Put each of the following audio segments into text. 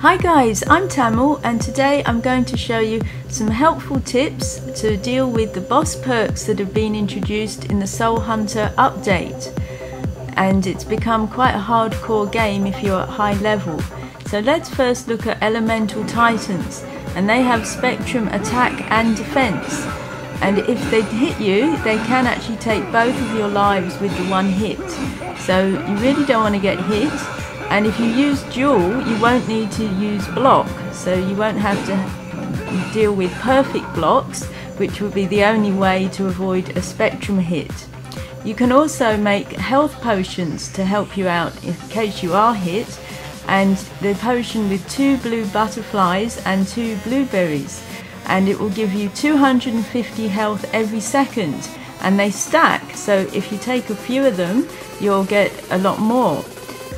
Hi guys, I'm Tamil and today I'm going to show you some helpful tips to deal with the boss perks that have been introduced in the Soul Hunter update. And it's become quite a hardcore game if you're at high level. So let's first look at Elemental Titans and they have Spectrum attack and defense. And if they hit you, they can actually take both of your lives with the one hit. So you really don't want to get hit and if you use dual you won't need to use block. So you won't have to deal with perfect blocks which would be the only way to avoid a spectrum hit. You can also make health potions to help you out in case you are hit. And the potion with two blue butterflies and two blueberries. And it will give you 250 health every second. And they stack so if you take a few of them you'll get a lot more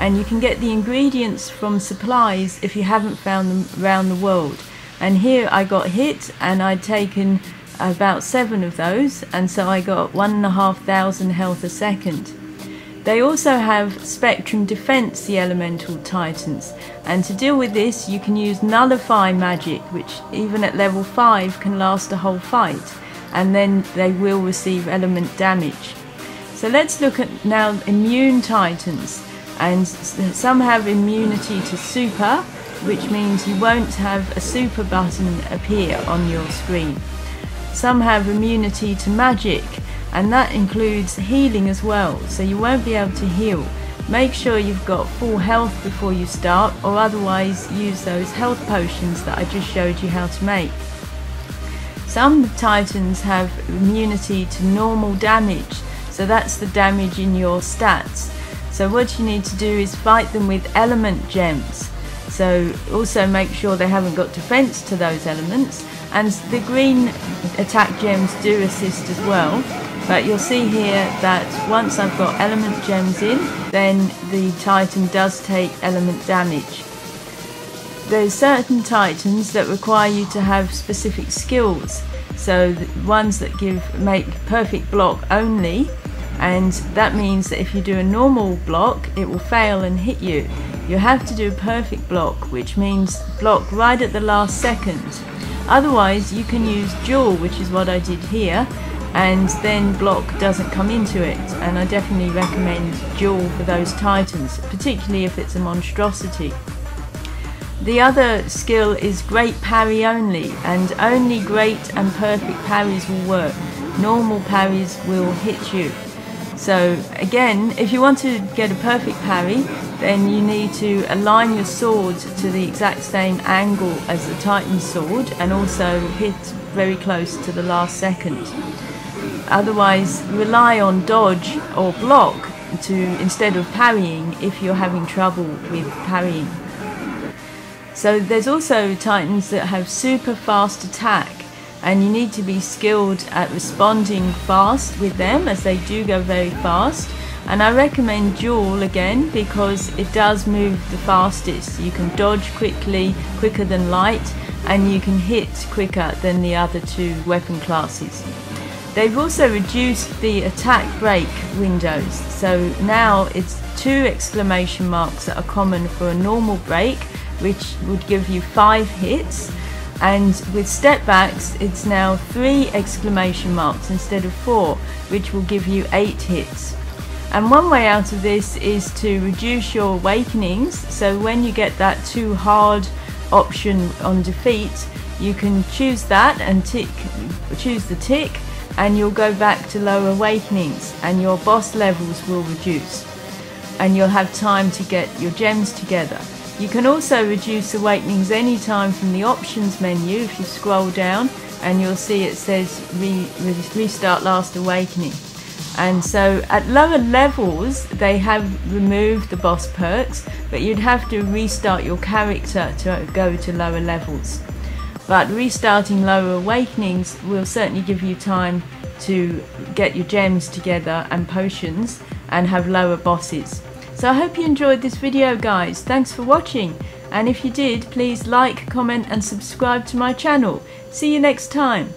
and you can get the ingredients from supplies if you haven't found them around the world. And here I got hit and I'd taken about seven of those and so I got one and a half thousand health a second. They also have Spectrum Defense, the Elemental Titans, and to deal with this you can use Nullify magic, which even at level 5 can last a whole fight, and then they will receive element damage. So let's look at now Immune Titans and some have immunity to super which means you won't have a super button appear on your screen. Some have immunity to magic and that includes healing as well so you won't be able to heal. Make sure you've got full health before you start or otherwise use those health potions that I just showed you how to make. Some titans have immunity to normal damage so that's the damage in your stats so what you need to do is fight them with element gems. So also make sure they haven't got defense to those elements. And the green attack gems do assist as well. But you'll see here that once I've got element gems in, then the titan does take element damage. There's certain titans that require you to have specific skills. So ones that give make perfect block only and that means that if you do a normal block it will fail and hit you. You have to do a perfect block which means block right at the last second. Otherwise you can use dual which is what I did here and then block doesn't come into it and I definitely recommend dual for those titans particularly if it's a monstrosity. The other skill is great parry only and only great and perfect parries will work. Normal parries will hit you. So again, if you want to get a perfect parry, then you need to align your sword to the exact same angle as the Titan sword and also hit very close to the last second. Otherwise, rely on dodge or block to instead of parrying if you're having trouble with parrying. So there's also Titans that have super fast attack and you need to be skilled at responding fast with them as they do go very fast. And I recommend dual again because it does move the fastest. You can dodge quickly quicker than light and you can hit quicker than the other two weapon classes. They've also reduced the attack break windows. So now it's two exclamation marks that are common for a normal break which would give you five hits and with step backs it's now three exclamation marks instead of four which will give you eight hits. And one way out of this is to reduce your awakenings. So when you get that too hard option on defeat you can choose that and tick choose the tick and you'll go back to lower awakenings and your boss levels will reduce. And you'll have time to get your gems together you can also reduce awakenings anytime from the options menu if you scroll down and you'll see it says re restart last awakening. And so at lower levels they have removed the boss perks but you'd have to restart your character to go to lower levels. But restarting lower awakenings will certainly give you time to get your gems together and potions and have lower bosses. So I hope you enjoyed this video guys. Thanks for watching. And if you did, please like, comment and subscribe to my channel. See you next time.